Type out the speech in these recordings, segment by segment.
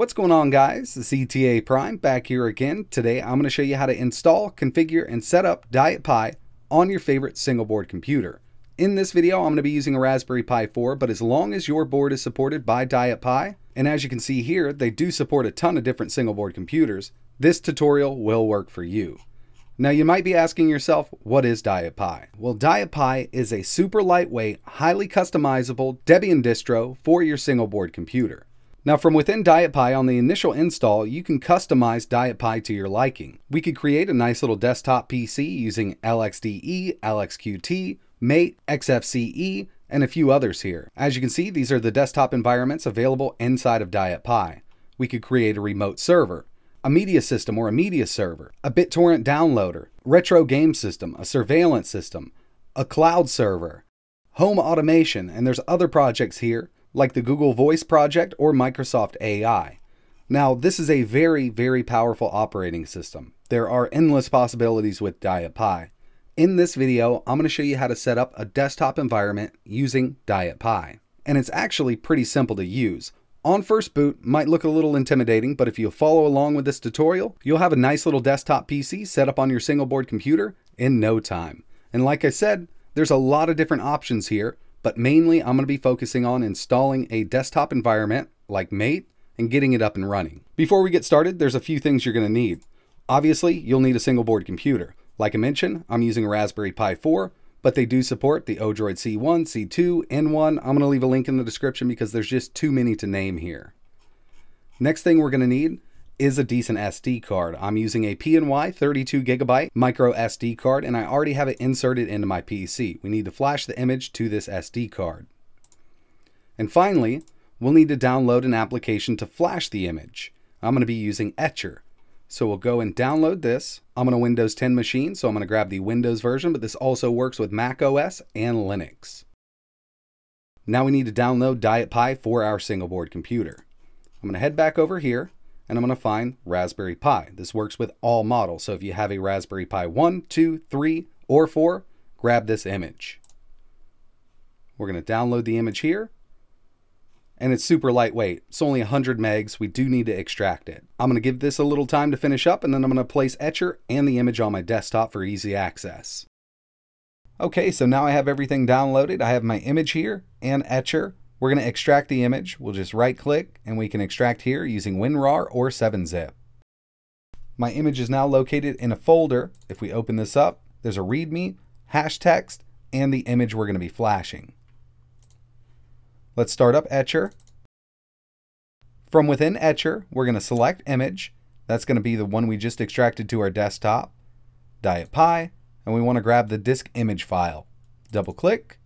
What's going on guys? It's ETA Prime back here again. Today I'm going to show you how to install, configure, and set up Diet Pi on your favorite single board computer. In this video I'm going to be using a Raspberry Pi 4, but as long as your board is supported by Diet Pi, and as you can see here, they do support a ton of different single board computers, this tutorial will work for you. Now you might be asking yourself, what is Diet Pi? Well, Diet Pi is a super lightweight, highly customizable Debian distro for your single board computer. Now from within Diet Pi on the initial install, you can customize Diet Pi to your liking. We could create a nice little desktop PC using LXDE, LXQT, Mate, XFCE, and a few others here. As you can see, these are the desktop environments available inside of Diet Pi. We could create a remote server, a media system or a media server, a BitTorrent downloader, retro game system, a surveillance system, a cloud server, home automation, and there's other projects here like the Google Voice project or Microsoft AI. Now, this is a very, very powerful operating system. There are endless possibilities with Diet Pi. In this video, I'm going to show you how to set up a desktop environment using Diet Pi. And it's actually pretty simple to use. On first boot, might look a little intimidating, but if you follow along with this tutorial, you'll have a nice little desktop PC set up on your single board computer in no time. And like I said, there's a lot of different options here, but mainly I'm going to be focusing on installing a desktop environment like Mate and getting it up and running. Before we get started, there's a few things you're going to need. Obviously, you'll need a single board computer. Like I mentioned, I'm using a Raspberry Pi 4, but they do support the Odroid C1, C2, N1. I'm going to leave a link in the description because there's just too many to name here. Next thing we're going to need is a decent SD card. I'm using a PNY 32 gigabyte micro SD card and I already have it inserted into my PC. We need to flash the image to this SD card. And finally, we'll need to download an application to flash the image. I'm going to be using Etcher. So we'll go and download this. I'm on a Windows 10 machine, so I'm going to grab the Windows version, but this also works with Mac OS and Linux. Now we need to download Diet Pi for our single board computer. I'm going to head back over here and I'm going to find Raspberry Pi. This works with all models. So if you have a Raspberry Pi 1, 2, 3, or 4, grab this image. We're going to download the image here. And it's super lightweight. It's only 100 megs. We do need to extract it. I'm going to give this a little time to finish up and then I'm going to place Etcher and the image on my desktop for easy access. Okay, so now I have everything downloaded. I have my image here and Etcher. We're going to extract the image. We'll just right click and we can extract here using WinRAR or 7-zip. My image is now located in a folder. If we open this up, there's a README, hash text, and the image we're going to be flashing. Let's start up Etcher. From within Etcher, we're going to select image. That's going to be the one we just extracted to our desktop, Diet Pi, and we want to grab the disk image file. Double click,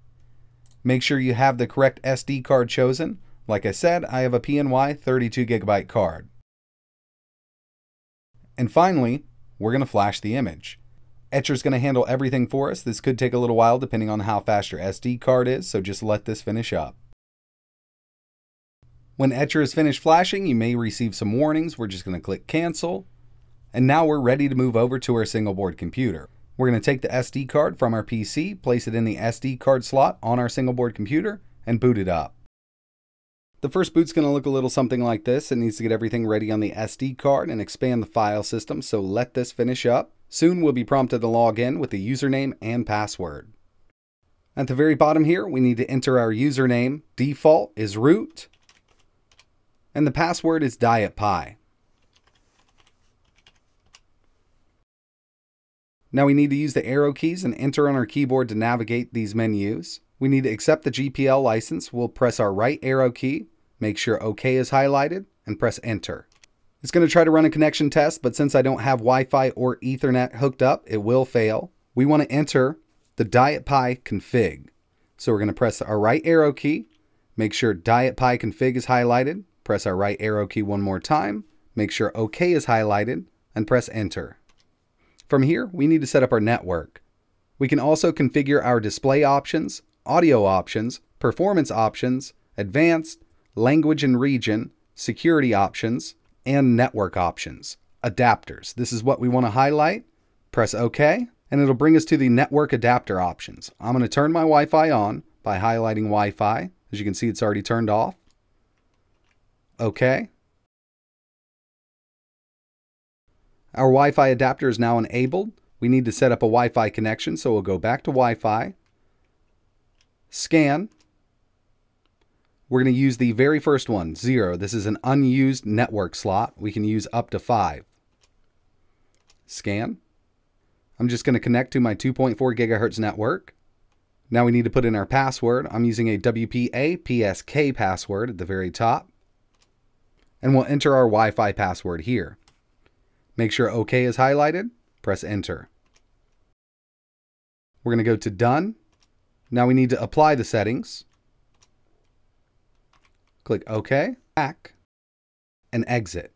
Make sure you have the correct SD card chosen. Like I said, I have a PNY 32 gigabyte card. And finally, we're going to flash the image. Etcher's going to handle everything for us. This could take a little while depending on how fast your SD card is, so just let this finish up. When Etcher is finished flashing, you may receive some warnings. We're just going to click cancel. And now we're ready to move over to our single board computer. We're going to take the SD card from our PC, place it in the SD card slot on our single board computer, and boot it up. The first boot's going to look a little something like this. It needs to get everything ready on the SD card and expand the file system, so let this finish up. Soon we'll be prompted to log in with the username and password. At the very bottom here, we need to enter our username. Default is root, and the password is dietpi. Now we need to use the arrow keys and enter on our keyboard to navigate these menus. We need to accept the GPL license. We'll press our right arrow key, make sure OK is highlighted, and press enter. It's going to try to run a connection test, but since I don't have Wi-Fi or Ethernet hooked up, it will fail. We want to enter the Diet Pi config. So we're going to press our right arrow key, make sure Diet Pi config is highlighted, press our right arrow key one more time, make sure OK is highlighted, and press enter. From here, we need to set up our network. We can also configure our display options, audio options, performance options, advanced, language and region, security options, and network options. Adapters. This is what we want to highlight. Press OK, and it'll bring us to the network adapter options. I'm going to turn my Wi-Fi on by highlighting Wi-Fi. As you can see, it's already turned off. OK. Our Wi-Fi adapter is now enabled. We need to set up a Wi-Fi connection, so we'll go back to Wi-Fi, scan. We're going to use the very first one, zero. This is an unused network slot. We can use up to five. Scan. I'm just going to connect to my 2.4 gigahertz network. Now we need to put in our password. I'm using a WPA PSK password at the very top. And we'll enter our Wi-Fi password here. Make sure OK is highlighted. Press Enter. We're going to go to Done. Now we need to apply the settings. Click OK, back, and exit.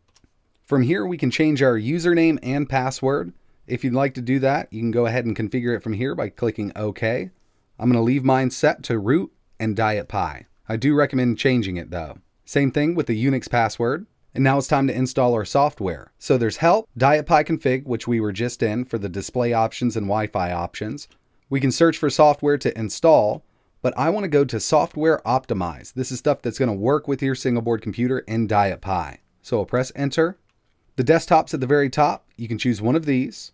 From here, we can change our username and password. If you'd like to do that, you can go ahead and configure it from here by clicking OK. I'm going to leave mine set to root and diet pi. I do recommend changing it though. Same thing with the Unix password. And now it's time to install our software. So there's help, diet pi config, which we were just in for the display options and Wi-Fi options. We can search for software to install, but I want to go to software optimize. This is stuff that's going to work with your single board computer in diet pi. So I'll press enter. The desktop's at the very top. You can choose one of these.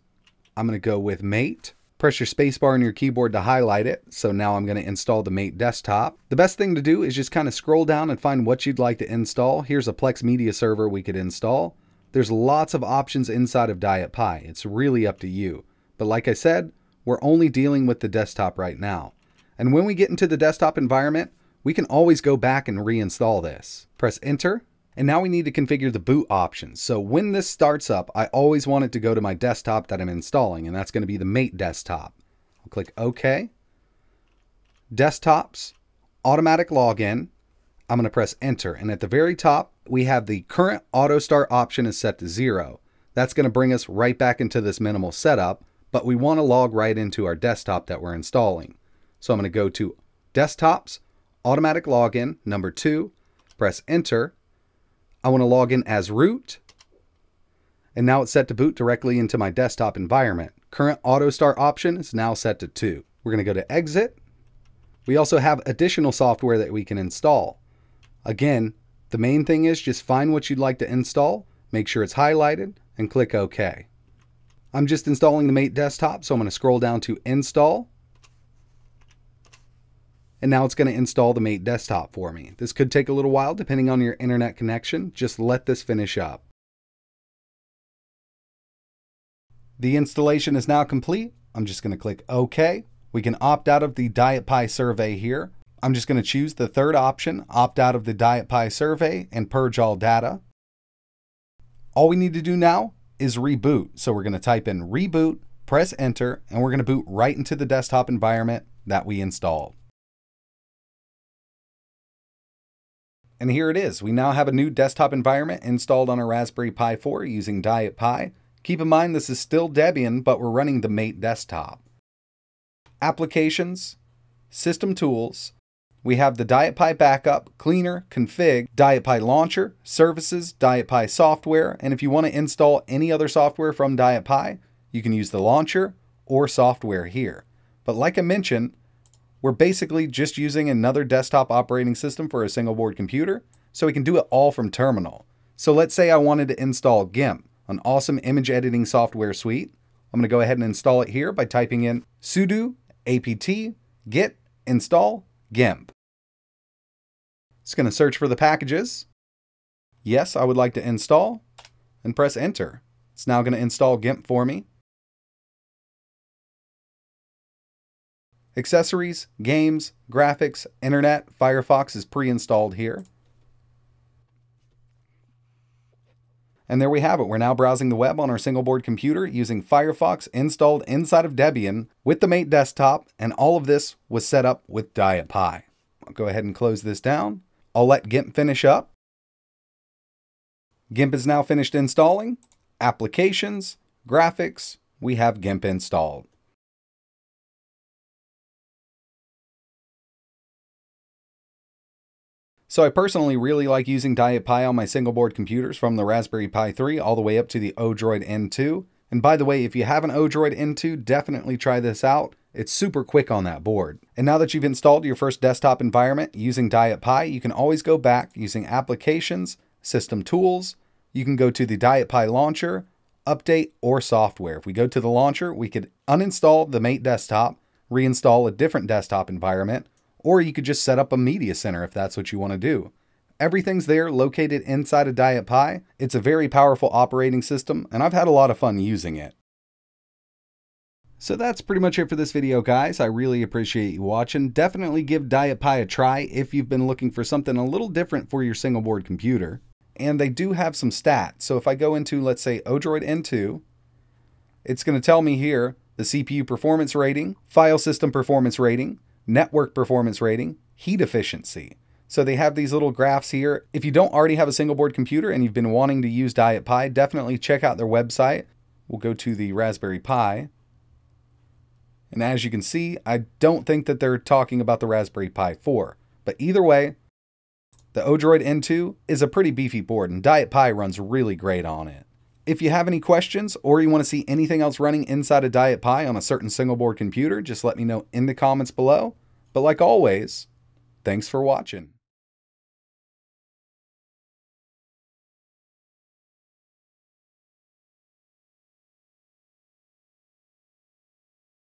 I'm going to go with mate. Press your spacebar on your keyboard to highlight it. So now I'm going to install the Mate desktop. The best thing to do is just kind of scroll down and find what you'd like to install. Here's a Plex Media server we could install. There's lots of options inside of Diet Pi. It's really up to you. But like I said, we're only dealing with the desktop right now. And when we get into the desktop environment, we can always go back and reinstall this. Press enter and now we need to configure the boot options. So when this starts up, I always want it to go to my desktop that I'm installing, and that's going to be the Mate desktop. I'll click OK. Desktops, automatic login. I'm going to press enter. And at the very top, we have the current auto start option is set to zero. That's going to bring us right back into this minimal setup, but we want to log right into our desktop that we're installing. So I'm going to go to desktops, automatic login, number two, press enter, I want to log in as root. And now it's set to boot directly into my desktop environment. Current auto start option is now set to 2. We're going to go to exit. We also have additional software that we can install. Again, the main thing is just find what you'd like to install, make sure it's highlighted, and click OK. I'm just installing the Mate desktop, so I'm going to scroll down to Install and now it's going to install the Mate desktop for me. This could take a little while depending on your internet connection. Just let this finish up. The installation is now complete. I'm just going to click OK. We can opt out of the Diet Pi survey here. I'm just going to choose the third option, opt out of the Diet Pi survey and purge all data. All we need to do now is reboot. So we're going to type in reboot, press enter, and we're going to boot right into the desktop environment that we installed. And here it is. We now have a new desktop environment installed on a Raspberry Pi 4 using Diet Pi. Keep in mind this is still Debian, but we're running the Mate desktop. Applications, System Tools, we have the Diet Pi Backup, Cleaner, Config, Diet Pi Launcher, Services, Diet Pi Software, and if you want to install any other software from Diet Pi, you can use the launcher or software here. But like I mentioned, we're basically just using another desktop operating system for a single board computer, so we can do it all from terminal. So let's say I wanted to install GIMP, an awesome image editing software suite. I'm going to go ahead and install it here by typing in sudo apt get install GIMP. It's going to search for the packages. Yes, I would like to install and press enter. It's now going to install GIMP for me. Accessories, games, graphics, internet, Firefox is pre-installed here. And there we have it. We're now browsing the web on our single board computer using Firefox installed inside of Debian with the Mate desktop, and all of this was set up with Diet. I'll go ahead and close this down. I'll let GIMP finish up. GIMP is now finished installing. Applications, graphics, we have GIMP installed. So I personally really like using Diet Pi on my single board computers from the Raspberry Pi 3 all the way up to the Odroid N2. And by the way, if you have an Odroid N2, definitely try this out. It's super quick on that board. And now that you've installed your first desktop environment using Diet Pi, you can always go back using Applications, System Tools. You can go to the Diet Pi Launcher, update, or software. If we go to the launcher, we could uninstall the Mate desktop, reinstall a different desktop environment, or you could just set up a media center if that's what you want to do. Everything's there located inside of Diet Pi. It's a very powerful operating system, and I've had a lot of fun using it. So that's pretty much it for this video, guys. I really appreciate you watching. Definitely give Diet Pi a try if you've been looking for something a little different for your single board computer. And they do have some stats. So if I go into, let's say, Odroid N2, it's going to tell me here the CPU performance rating, file system performance rating, network performance rating, heat efficiency. So they have these little graphs here. If you don't already have a single board computer and you've been wanting to use Diet Pi, definitely check out their website. We'll go to the Raspberry Pi. And as you can see, I don't think that they're talking about the Raspberry Pi 4. But either way, the Odroid N2 is a pretty beefy board and Diet Pi runs really great on it. If you have any questions or you want to see anything else running inside a Diet Pi on a certain single board computer, just let me know in the comments below. But like always, thanks for watching.